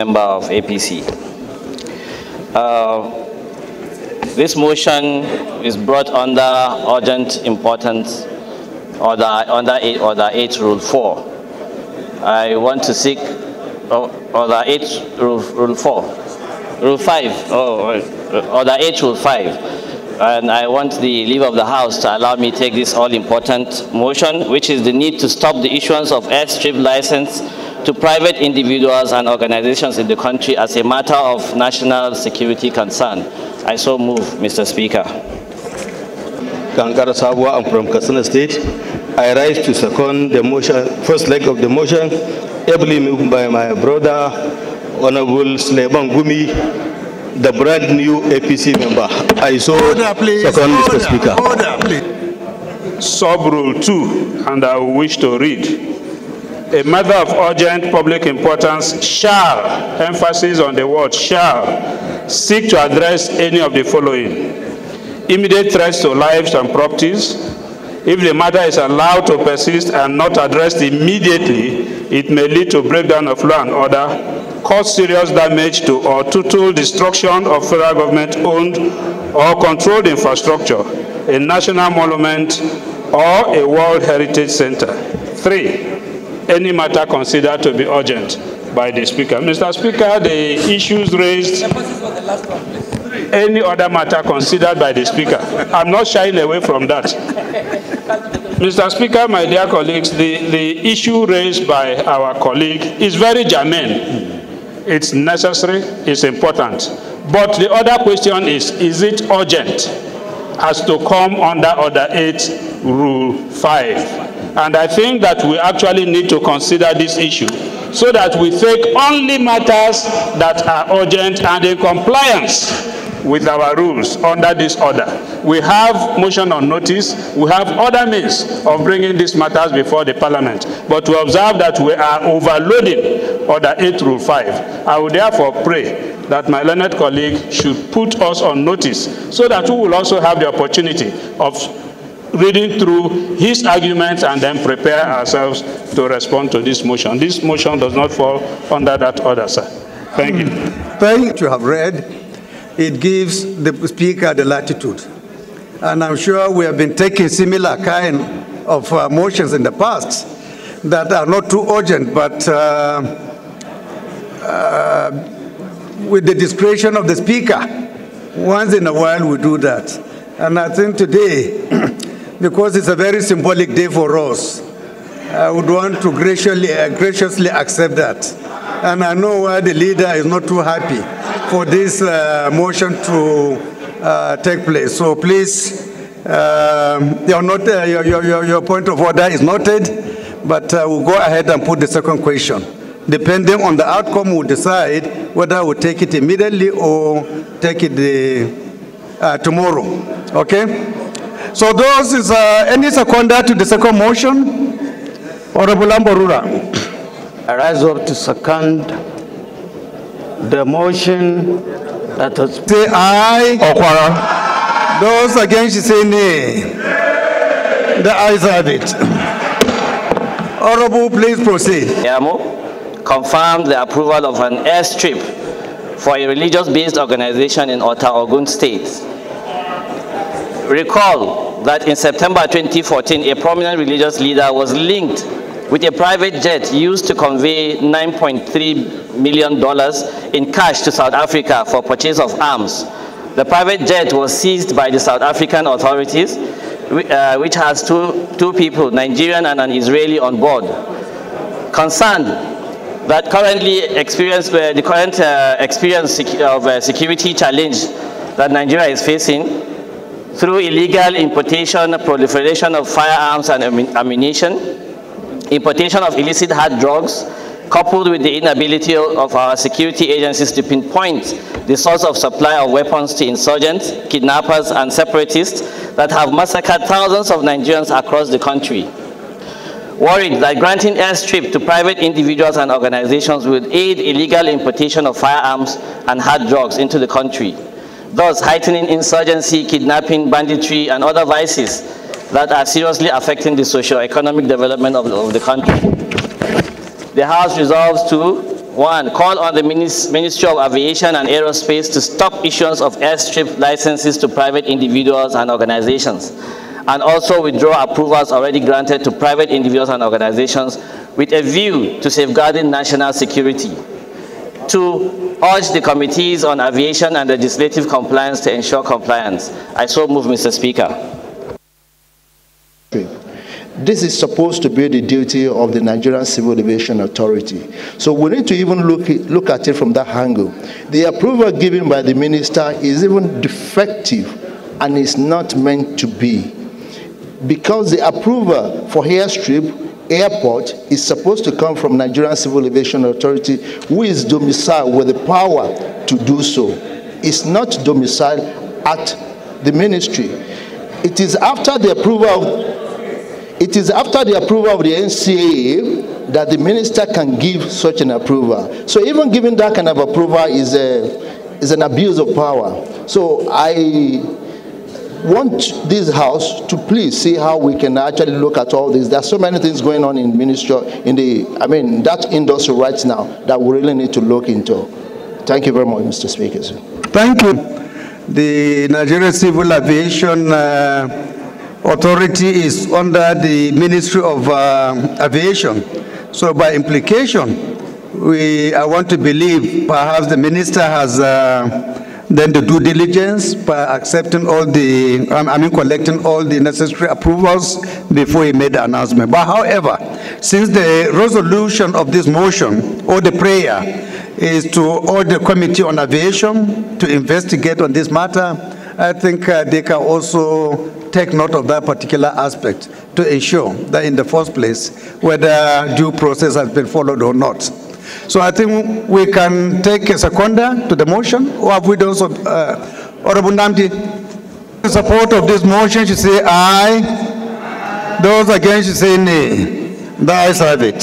member of APC. Uh, this motion is brought under urgent importance order, under eight, order 8 rule 4. I want to seek oh, order 8 rule, rule 4. Rule 5, oh, order 8 rule 5 and I want the leave of the House to allow me take this all-important motion, which is the need to stop the issuance of airstrip license to private individuals and organizations in the country as a matter of national security concern. I so move, Mr. Speaker. Kankara Sabuwa, I'm from Katsina State. I rise to second the motion, first leg of the motion, ably moved by my brother, Honorable Sleban Gumi, the brand new APC member. I so Order, please. second, Order. Mr. Speaker. Order, please. Sub Rule 2, and I wish to read. A matter of urgent public importance shall, emphasis on the word shall, seek to address any of the following. Immediate threats to lives and properties. If the matter is allowed to persist and not addressed immediately, it may lead to breakdown of law and order, cause serious damage to or total destruction of federal government owned or controlled infrastructure, a national monument, or a World Heritage Center. Three, any matter considered to be urgent by the Speaker. Mr. Speaker, the issues raised, any other matter considered by the Speaker. I'm not shying away from that. Mr. Speaker, my dear colleagues, the, the issue raised by our colleague is very germane. It's necessary, it's important. But the other question is, is it urgent as to come under Order 8, Rule 5? And I think that we actually need to consider this issue so that we take only matters that are urgent and in compliance with our rules under this order. We have motion on notice, we have other means of bringing these matters before the parliament. But to observe that we are overloading order 8 rule 5, I would therefore pray that my learned colleague should put us on notice so that we will also have the opportunity of reading through his arguments and then prepare ourselves to respond to this motion. This motion does not fall under that order, sir. Thank you. Thank you have read. It gives the speaker the latitude. And I'm sure we have been taking similar kind of uh, motions in the past that are not too urgent, but uh, uh, with the discretion of the speaker, once in a while we do that. And I think today, because it's a very symbolic day for us, I would want to graciously, uh, graciously accept that. And I know why the leader is not too happy for this uh, motion to uh, take place. So please, um, your, not, uh, your, your, your point of order is noted, but uh, we'll go ahead and put the second question. Depending on the outcome, we'll decide whether we'll take it immediately or take it the, uh, tomorrow. Okay? So those is uh, any seconder to the second motion? Honorable Amborura. I rise up to second the motion that was Say aye. Okwara. Those against say nay. The ayes have it. Honorable, please proceed. Keyamo confirm the approval of an airstrip for a religious-based organization in Ota, Ogun State. Recall that in September 2014, a prominent religious leader was linked with a private jet used to convey $9.3 million in cash to South Africa for purchase of arms. The private jet was seized by the South African authorities, uh, which has two, two people, Nigerian and an Israeli on board. Concerned that currently experience, uh, the current uh, experience of uh, security challenge that Nigeria is facing through illegal importation, proliferation of firearms and ammunition, importation of illicit hard drugs, coupled with the inability of our security agencies to pinpoint the source of supply of weapons to insurgents, kidnappers, and separatists that have massacred thousands of Nigerians across the country. Worried that granting airstrip to private individuals and organizations would aid illegal importation of firearms and hard drugs into the country, thus heightening insurgency, kidnapping, banditry, and other vices that are seriously affecting the socio-economic development of, of the country. The House resolves to One, call on the Minis- Ministry of Aviation and Aerospace to stop issuance of airstrip licenses to private individuals and organizations, and also withdraw approvals already granted to private individuals and organizations with a view to safeguarding national security. Two, urge the committees on aviation and legislative compliance to ensure compliance. I so move, Mr. Speaker. This is supposed to be the duty of the Nigerian Civil Aviation Authority. So we need to even look, look at it from that angle. The approval given by the minister is even defective and is not meant to be. Because the approval for airstrip airport is supposed to come from Nigerian Civil Aviation Authority, who is domiciled with the power to do so. It's not domiciled at the ministry. It is after the approval of it is after the approval of the NCAA that the minister can give such an approval. So even giving that kind of approval is, a, is an abuse of power. So I want this house to please see how we can actually look at all this. There are so many things going on in ministry, in the, I mean, that industry right now that we really need to look into. Thank you very much, Mr. Speaker. Thank you. The Nigeria Civil Aviation uh, Authority is under the Ministry of uh, Aviation. So by implication, we, I want to believe perhaps the minister has uh, done the due diligence by accepting all the, I mean collecting all the necessary approvals before he made the announcement. But however, since the resolution of this motion or the prayer is to order the Committee on Aviation to investigate on this matter, I think uh, they can also take note of that particular aspect to ensure that in the first place, whether due process has been followed or not. So I think we can take a seconder to the motion, or have we done so? Uh, Honorable Nnamdi, in support of this motion, you say aye. Those against, you say nay. The ayes have it.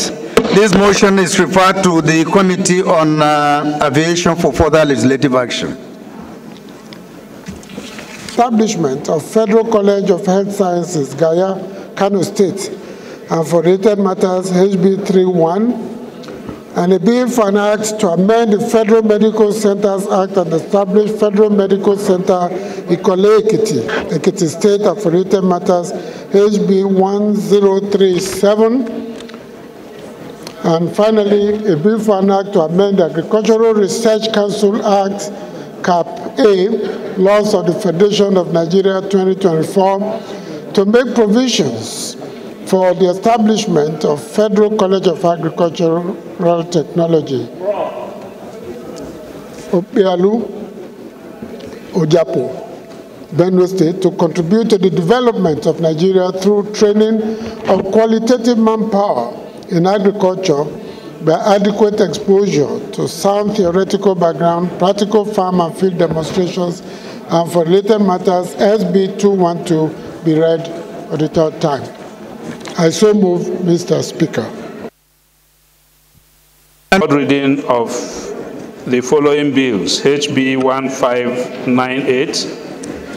This motion is referred to the Committee on uh, Aviation for further legislative action establishment of Federal College of Health Sciences, Gaya, Kano State, and for related matters, HB 31, and a bill act to amend the Federal Medical Centers Act and establish Federal Medical Center Ikole Ekiti, Ekiti State, related matters, HB 1037, and finally, a bill for an act to amend the Agricultural Research Council Act, CAP A, laws of the Federation of Nigeria 2024 to make provisions for the establishment of Federal College of Agricultural Technology, Opialu, Ojapo, Benue State, to contribute to the development of Nigeria through training of qualitative manpower in agriculture by adequate exposure to sound theoretical background, practical farm and field demonstrations, and for related matters, SB 212 be read for the third time. I so move, Mr. Speaker. Third reading of the following bills, HB 1598,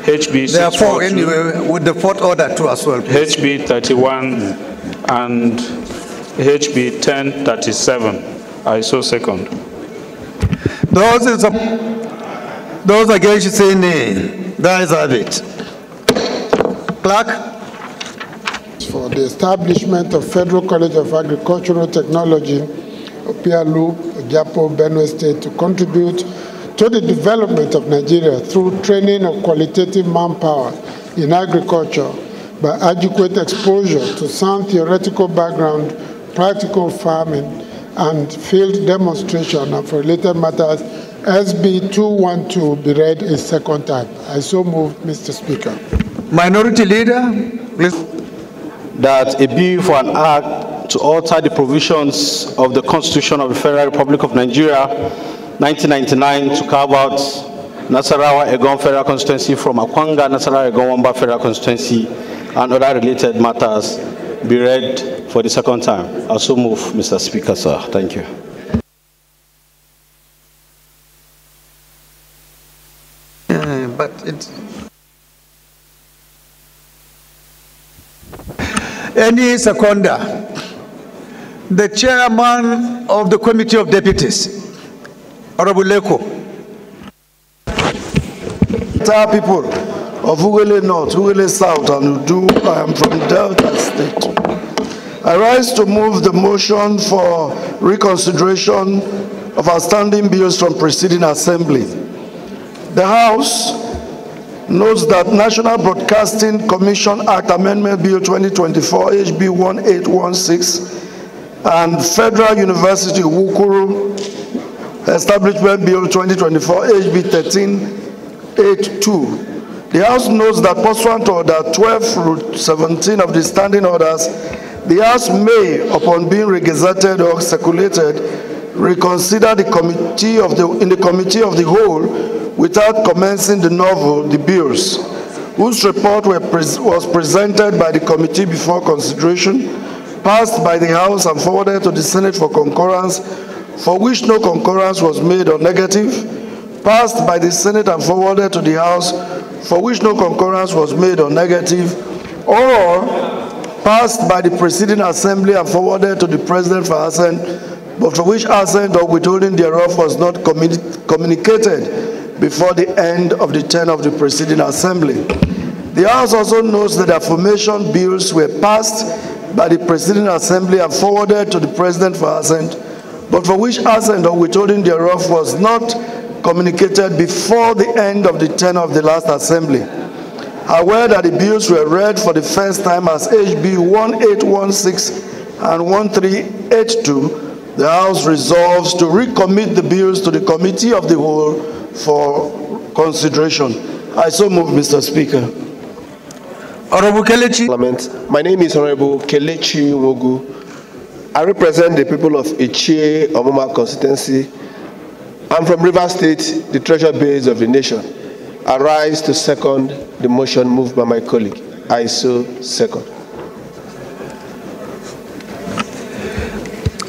HB Therefore, anyway, with the fourth order too as well. Please. HB 31, and HB 1037. I so second. Those, in sup- those against say nay. The ayes have it. Clerk? For the establishment of Federal College of Agricultural Technology, Opialu, Ojapo, Benue State, to contribute to the development of Nigeria through training of qualitative manpower in agriculture by adequate exposure to sound theoretical background practical farming, and field demonstration for related matters, SB 212 be read a second time. I so move, Mr. Speaker. Minority Leader, please. That a bill for an act to alter the provisions of the Constitution of the Federal Republic of Nigeria 1999 to carve out Nasarawa Eggon Federal Constituency from Akwanga Nasarawa Eggon Wamba Federal Constituency and other related matters be read for the second time. I also move, Mr. Speaker, sir. Thank you. Any seconder The chairman of the Committee of Deputies, Honorable Leko. People of Ughelli North, Ughelli South, and Udu, I am from Delta State. I rise to move the motion for reconsideration of outstanding bills from preceding assembly. The House notes that National Broadcasting Commission Act Amendment Bill 2024 HB 1816 and Federal University Wukari Establishment Bill 2024 HB 1382 the House notes that pursuant to Order 12 Route 17 of the Standing Orders, the House may, upon being regazetted or circulated, reconsider the committee of the, in the Committee of the Whole without commencing the novel, the bills, whose report pres was presented by the committee before consideration, passed by the House and forwarded to the Senate for concurrence, for which no concurrence was made or negative, passed by the Senate and forwarded to the House, for which no concurrence was made or negative, or passed by the preceding assembly and forwarded to the president for assent, but for which assent or withholding thereof was not communi communicated before the end of the term of the preceding assembly. The House also notes that affirmation bills were passed by the preceding assembly and forwarded to the president for assent, but for which assent or withholding thereof was not communicated before the end of the term of the last assembly. Aware that the bills were read for the first time as HB 1816 and 1382, the House resolves to recommit the bills to the Committee of the Whole for consideration. I so move, Mr. Speaker. Honorable Kelechi. Parliament. My name is Honorable Kelechi Nwogu. I represent the people of Etche Omuma constituency I'm from River State, the treasure base of the nation. I rise to second the motion moved by my colleague. I so second.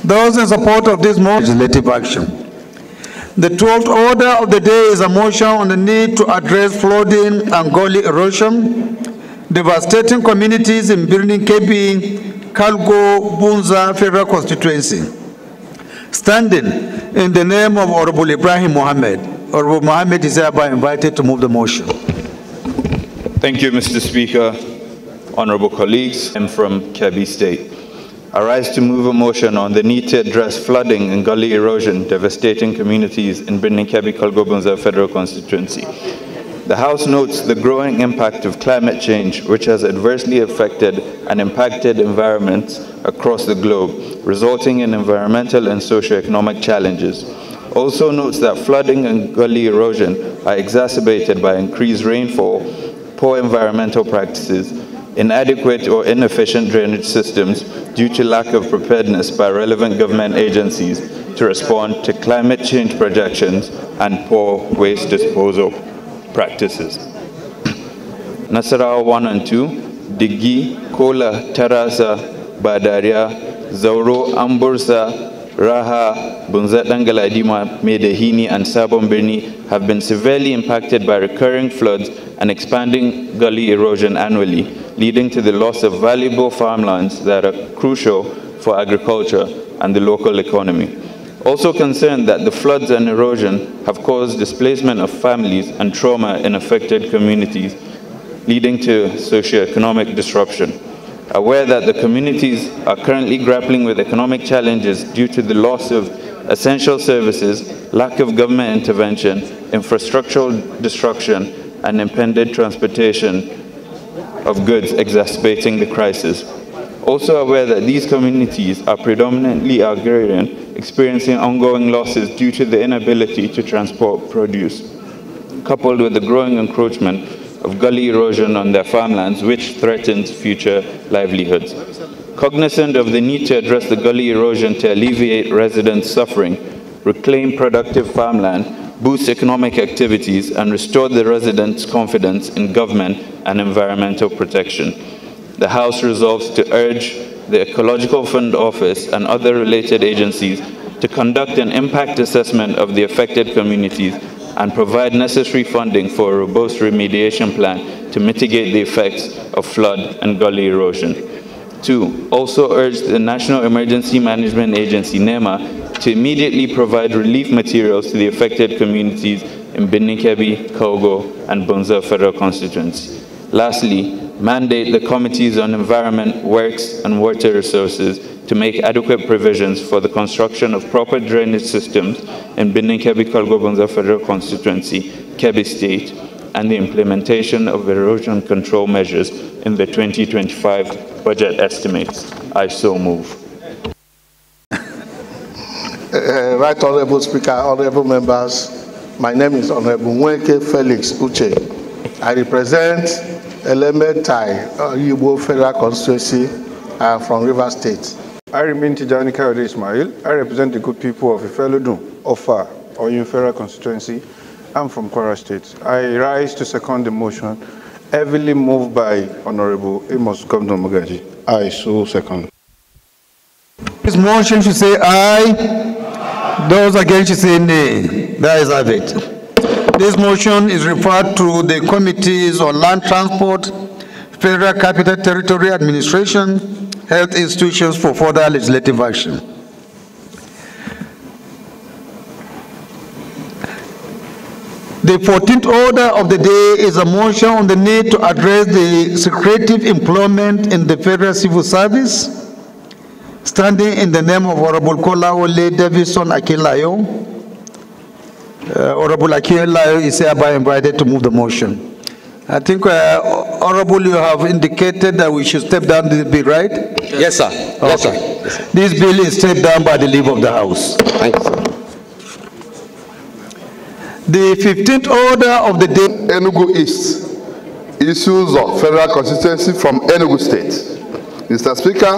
Those in support of this motion, legislative action. The 12th order of the day is a motion on the need to address flooding and gully erosion, devastating communities in Birnin Kebbi, Kalgo, Bunza Federal Constituency. Standing in the name of Honorable Ibrahim Mohammed, Honorable Mohammed is hereby invited to move the motion. Thank you, Mr. Speaker. Honorable colleagues, I'm from Kebbi State. I rise to move a motion on the need to address flooding and gully erosion devastating communities in Birnin Kebbi Kalgo Bunza Federal Constituency. The House notes the growing impact of climate change, which has adversely affected and impacted environments across the globe, resulting in environmental and socio-economic challenges. Also notes that flooding and gully erosion are exacerbated by increased rainfall, poor environmental practices, inadequate or inefficient drainage systems due to lack of preparedness by relevant government agencies to respond to climate change projections and poor waste disposal practices. Nasarawa 1 and 2, Digi, Kola, Tarasa, Badaria, Zauro, Ambursa, Raha, Bunzat Galadima, Medehini, and Sabon Birni have been severely impacted by recurring floods and expanding gully erosion annually, leading to the loss of valuable farmlands that are crucial for agriculture and the local economy. Also concerned that the floods and erosion have caused displacement of families and trauma in affected communities, leading to socioeconomic disruption. Aware that the communities are currently grappling with economic challenges due to the loss of essential services, lack of government intervention, infrastructural destruction, and impended transportation of goods exacerbating the crisis. Also aware that these communities are predominantly agrarian experiencing ongoing losses due to the inability to transport produce, coupled with the growing encroachment of gully erosion on their farmlands, which threatens future livelihoods. Cognizant of the need to address the gully erosion to alleviate residents' suffering, reclaim productive farmland, boost economic activities, and restore the residents' confidence in government and environmental protection. The House resolves to urge the Ecological Fund Office, and other related agencies to conduct an impact assessment of the affected communities and provide necessary funding for a robust remediation plan to mitigate the effects of flood and gully erosion. Two, also urge the National Emergency Management Agency, NEMA, to immediately provide relief materials to the affected communities in Birnin-Kebbi, Kalgo, and Bunza federal constituency. Lastly, mandate the Committees on Environment, Works, and Water Resources to make adequate provisions for the construction of proper drainage systems in Birnin-Kebbi, Kalgo, federal constituency, Kebbi State, and the implementation of erosion control measures in the 2025 budget estimates. I so move. Uh, right Honorable Speaker, Honorable Members, my name is Honorable Nweke Felix Uche. I represent Elementai uh, Yibo Federal Constituency uh, from River State. I remain Tijani Kayode Ismail. I represent the good people of Ifelodun, Ofa, Oyun Federal Constituency. I'm from Kwara State. I rise to second the motion heavily moved by Honorable Amos Governor Mugaji. I so second. This motion should say aye. Those against should say nay. That is have it. This motion is referred to the Committees on Land Transport, Federal Capital Territory Administration, Health Institutions for further legislative action. The 14th order of the day is a motion on the need to address the secretive employment in the Federal Civil Service, standing in the name of Honorable Kola Ole Davison Akinlayo. Uh, Honorable Akinlayo is hereby invited to move the motion. I think, uh, Honorable, you have indicated that we should step down this bill, right? Yes, sir. Yes, sir. Yes, sir. This bill is stepped down by the leave of the House. Thank you, sir. The 15th order of the day. Enugu East, issues of federal constituency from Enugu State. Mr. Speaker,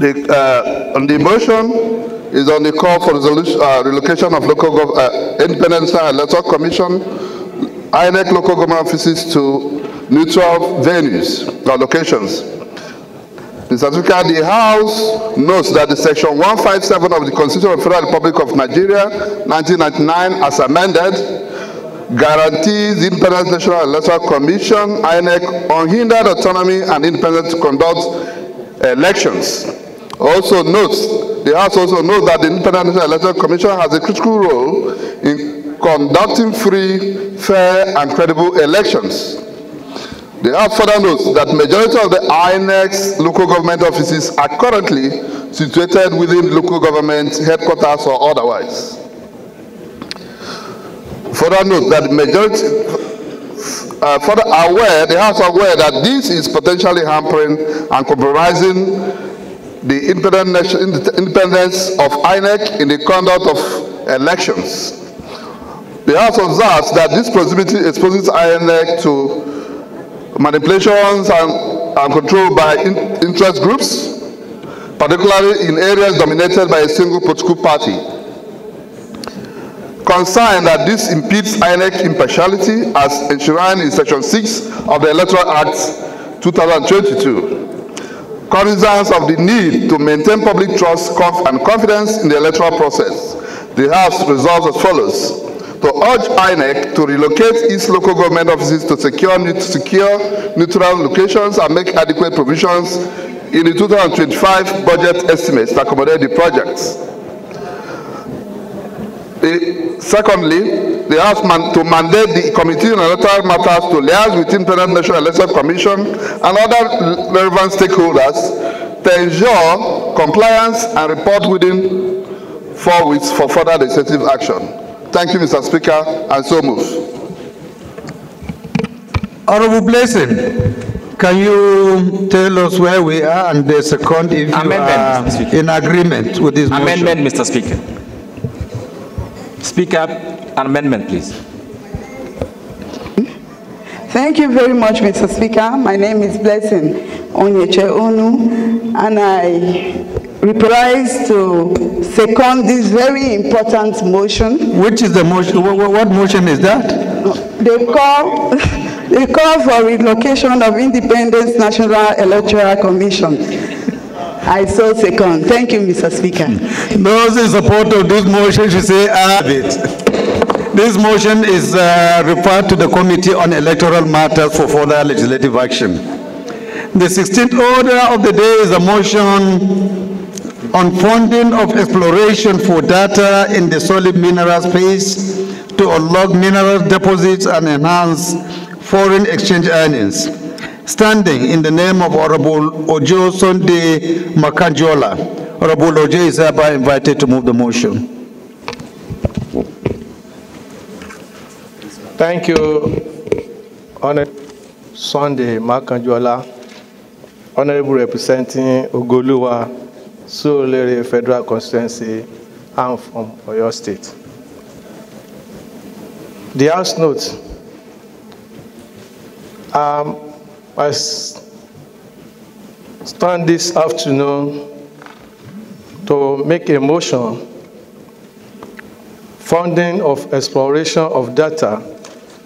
the, uh, on the motion is on the call for resolution, uh, relocation of local gov uh, independent electoral commission, INEC local government offices to neutral venues or locations. Mr. Speaker, the House notes that the Section 157 of the Constitution of the Federal Republic of Nigeria, 1999, as amended, guarantees the Independent National Electoral Commission, INEC, unhindered autonomy and independence to conduct elections. Also notes, the House also notes that the Independent Electoral Commission has a critical role in conducting free, fair, and credible elections. The House further notes that majority of the INEC's local government offices are currently situated within local government headquarters or otherwise. Further note that majority, uh, further aware, the House are aware that this is potentially hampering and compromising the independence of INEC in the conduct of elections. The House observes that this possibility exposes INEC to manipulations and, and control by in, interest groups, particularly in areas dominated by a single political party. Concerned that this impedes INEC impartiality as enshrined in Section 6 of the Electoral Act 2022. Cognizance of the need to maintain public trust and confidence in the electoral process. The House resolves as follows to urge INEC to relocate its local government offices to secure, secure neutral locations and make adequate provisions in the 2025 budget estimates to accommodate the projects. The, secondly, they ask man, to mandate the Committee on Electoral Matters to liaise with Independent National Electoral Commission and other relevant stakeholders to ensure compliance and report within four weeks for further legislative action. Thank you, Mr. Speaker, and so move. Honorable Blessing, can you tell us where we are and the second if Amendment, are in agreement with this motion? Amendment, Mr. Speaker. Speaker, an amendment, please. Thank you very much, Mr. Speaker. My name is Blessing Onyeche Onu, and I reprise to second this very important motion. Which is the motion? What, what motion is that? They call, they call for relocation of Independence National Electoral Commission. I so second. Thank you, Mr. Speaker. Those in support of this motion should say aye. This motion is uh, referred to the Committee on Electoral Matters for further legislative action. The 16th order of the day is a motion on funding of exploration for data in the solid mineral space to unlock mineral deposits and enhance foreign exchange earnings. Standing in the name of Honorable Ojo Sunday Makanjuola, Honorable Ojo is hereby invited to move the motion. Thank you, Honorable Sunday Makanjuola, Honorable representing Ogo Oluwa, Surulere Federal Constituency, and from Oyo State. The House notes, um, I stand this afternoon to make a motion funding of exploration of data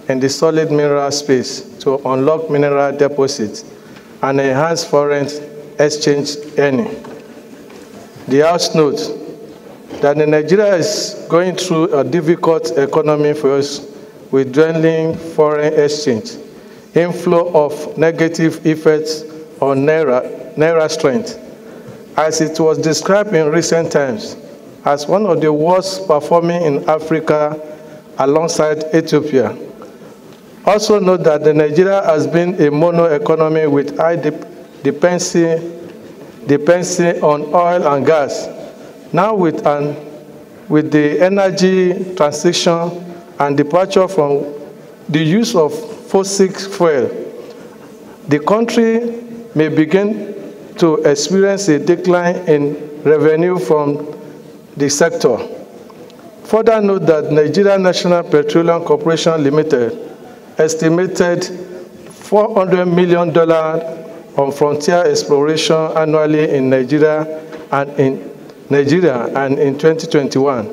in the solid mineral space to unlock mineral deposits and enhance foreign exchange earning. The House notes that Nigeria is going through a difficult economy for us with dwindling foreign exchange, inflow of negative effects on Naira, Naira strength, as it was described in recent times as one of the worst performing in Africa alongside Ethiopia also note that Nigeria has been a mono economy with high dependency, dependency on oil and gas. Now with, an, with the energy transition and departure from the use of fossil fuel, the country may begin to experience a decline in revenue from the sector. Further note that Nigeria National Petroleum Corporation Limited estimated $400 million on frontier exploration annually in Nigeria and in Nigeria and in 2021.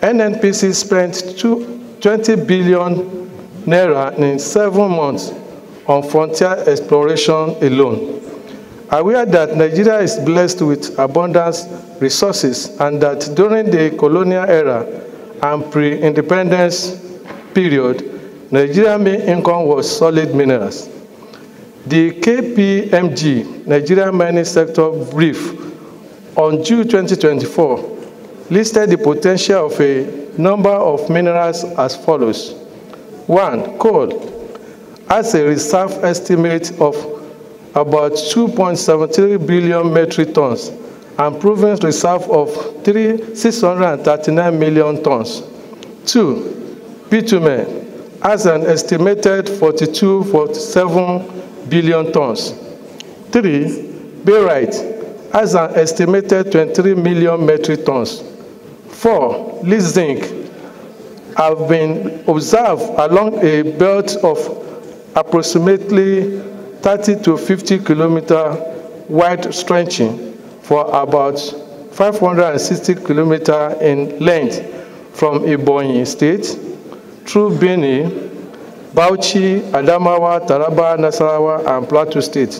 NNPC spent 20 billion naira in seven months on frontier exploration alone. Aware that Nigeria is blessed with abundant resources and that during the colonial era and pre-independence period, Nigerian main income was solid minerals. The KPMG, Nigeria Mining Sector Brief, on June 2024, listed the potential of a number of minerals as follows. One, coal has a reserve estimate of about 2.73 billion metric tons and proven reserve of 639 million tons. Two, bitumen has an estimated 42, 47 billion tons. Three, barite has an estimated 23 million metric tons. Four, lead zinc have been observed along a belt of approximately 30 to 50 kilometer wide stretching for about 560 kilometer in length from Ebonyi State through Benue, Bauchi, Adamawa, Taraba, Nasarawa, and Plateau State.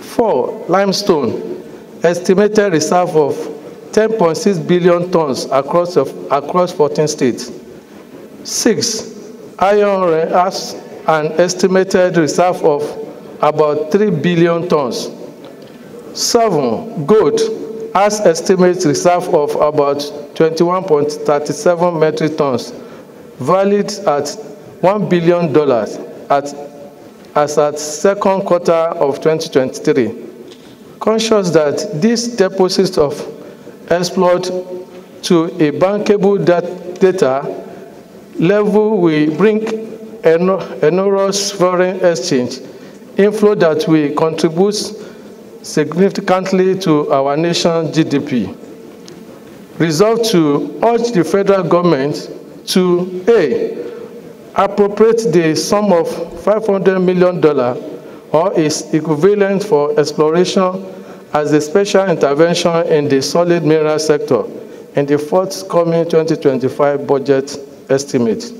Four, limestone, estimated reserve of 10.6 billion tons across, of, across 14 states. Six, iron has an estimated reserve of about 3 billion tons. Seven, gold has estimated reserve of about 21.37 metric tons valued at $1 billion at, as at second quarter of 2023. Conscious that these deposits of exploit to a bankable data level will bring enormous foreign exchange inflow that will contribute significantly to our nation's GDP. Resolve to urge the federal government to A, appropriate the sum of $500 million or its equivalent for exploration as a special intervention in the solid mineral sector in the forthcoming 2025 budget estimate.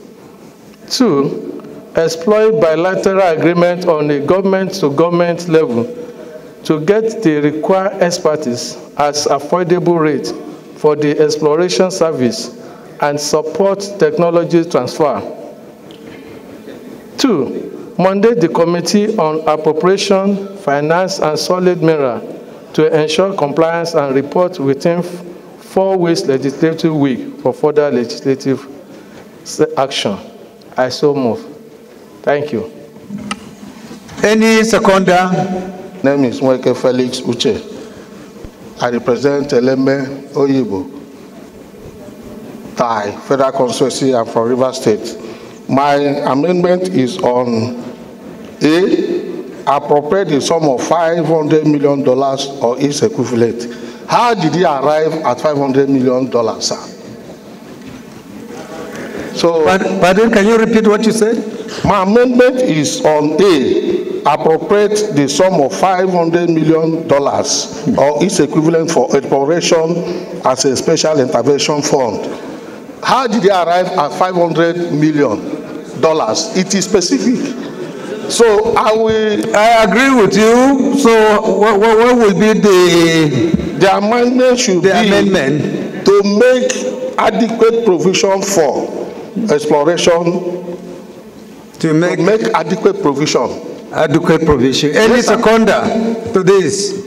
Two, exploit bilateral agreement on a government-to-government -government level to get the required expertise at affordable rate for the exploration service and support technology transfer. Two, mandate the Committee on Appropriation, Finance and Solid Mineral to ensure compliance and report within four weeks legislative week for further legislative action. I so move. Thank you. Any seconder? Name is Nweke Felix Uche. I represent Eleme Oyigbo, Tai, Federal Constituency, and from River State. My amendment is on A, appropriate the sum of $500 million or its equivalent. How did he arrive at $500 million, sir? So, pardon, can you repeat what you said? My amendment is on A, appropriate the sum of $500 million or its equivalent for exploration as a special intervention fund. How did they arrive at $500 million? It is specific. So I will. I agree with you. So what, what, what will be the the amendment should the be amendment to make adequate provision for exploration to make, to make adequate provision. Adequate provision. Any yes, seconder to this?